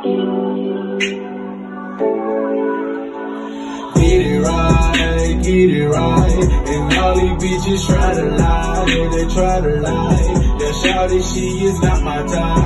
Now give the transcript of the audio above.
Get it right, get it right. And all these bitches try to lie, and they try to lie. That shouty, she is not my type.